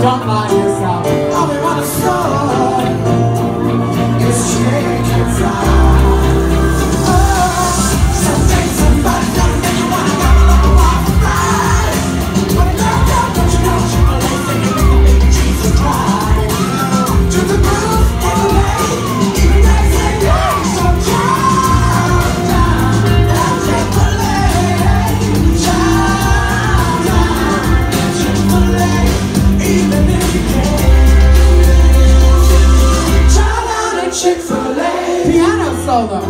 stuck by yourself. I mean, 到了